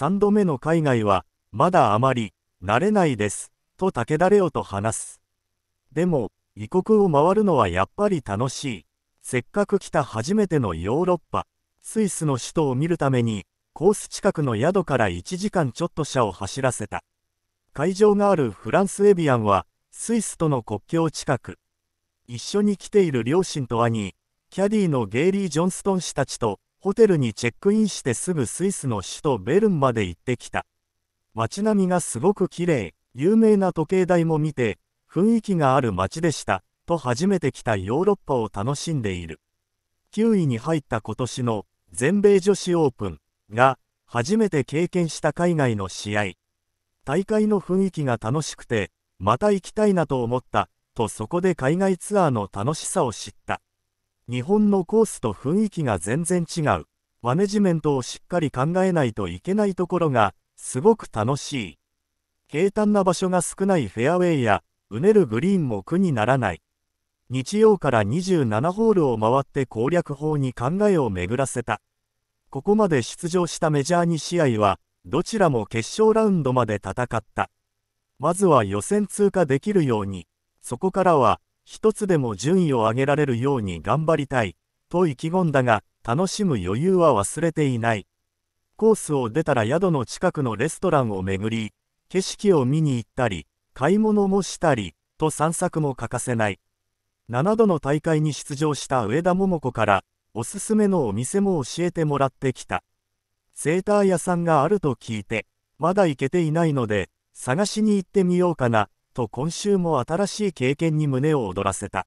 3度目の海外は、まだあまり、慣れないです、と武田レオと話す。でも、異国を回るのはやっぱり楽しい。せっかく来た初めてのヨーロッパ、スイスの首都を見るために、コース近くの宿から1時間ちょっと車を走らせた。会場があるフランスエビアンは、スイスとの国境近く。一緒に来ている両親と兄、キャディのゲイリー・ジョンストン氏たちと、ホテルにチェックインしてすぐスイスの首都ベルンまで行ってきた。街並みがすごく綺麗、有名な時計台も見て、雰囲気がある街でした、と初めて来たヨーロッパを楽しんでいる。9位に入った今年の全米女子オープンが初めて経験した海外の試合。大会の雰囲気が楽しくて、また行きたいなと思った、とそこで海外ツアーの楽しさを知った。日本のコースと雰囲気が全然違う。マネジメントをしっかり考えないといけないところが、すごく楽しい。平坦な場所が少ないフェアウェイや、うねるグリーンも苦にならない。日曜から27ホールを回って攻略法に考えを巡らせた。ここまで出場したメジャー2試合は、どちらも決勝ラウンドまで戦った。まずは予選通過できるように、そこからは一つでも順位を上げられるように頑張りたい、と意気込んだが、楽しむ余裕は忘れていない。コースを出たら宿の近くのレストランを巡り、景色を見に行ったり、買い物もしたり、と散策も欠かせない。7度の大会に出場した上田桃子から、おすすめのお店も教えてもらってきた。セーター屋さんがあると聞いて、まだ行けていないので、探しに行ってみようかな。と今週も新しい経験に胸を躍らせた。